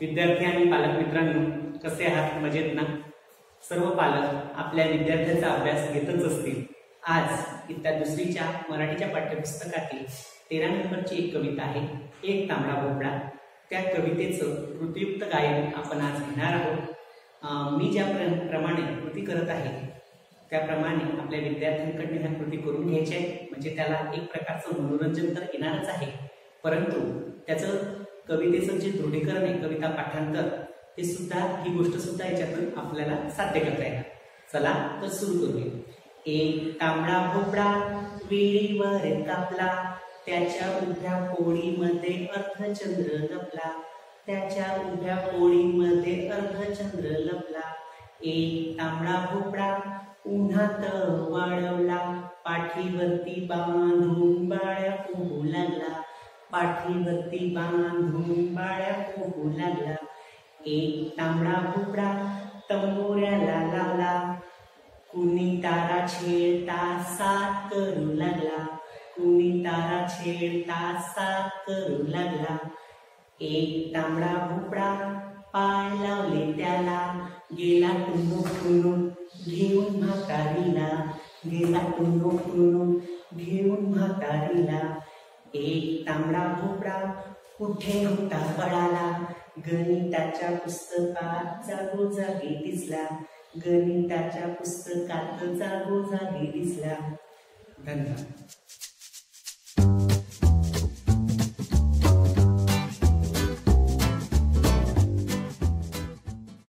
विद्यार्थी आणि पालक मित्रांनो कसे आहात? मजेत ना? सर्व पालक आपल्या विद्यार्थ्यांचा अभ्यास घेतच असतील. आज इत्या दुसरीच्या मराठीच्या पाठ्यपुस्तकातील तेरा नंबरची एक कविता आहे एक तांबडा भोपळा त्या कवितेचं कृतीयुक्त गायन आपण आज घेणार आहोत. मी ज्या प्र- प्रमाणे कृती करत आहे त्याप्रमाणे आपल्या विद्यार्थ्यांकडनं ह्या कृती करून घ्यायच्या आहेत. म्हणजे त्याला एक प्रकारचं मनोरंजन तर येणारच आहे. परंतु त्याचं कवितेचं जे दृढीकरण आहे कविता पाठांतर ते सुद्धा ही गोष्ट सुद्धा याच्यातून आपल्याला साध्य करता येणार. चला तर सुरू करूया. एक तांबडा भोपळा वेळीवर कापला त्याच्या उभ्या पोळीमध्ये अर्धचंद्र लपला. त्याच्या उभ्या पोळीमध्ये अर्धचंद्र लपला. एक तांबडा भोपळा उन्हात वाळवला. पाठीवरती बांधून बाळ्या पोहू लागला. पाठीवरती बांधून बाळ्या पोहू लागला. एक तांबडा भोपळा तंबोऱ्याला लावला. कुणी तारा छेडता साथ करू लागला. कुणी तारा छेडता साथ करू लागला. एक तांबडा भोपळा पाय लावले त्याला. गेला टुनू टुनू घेऊन म्हातारीला. गेला टुनू टुनू घेऊन म्हातारीला. एक तांबडा भोपळा कुठे होता पळाला गणिताच्या पुस्तकात जागोजागी दिसला. गणिताच्या पुस्तकात जागोजागी दिसला. धन्यवाद.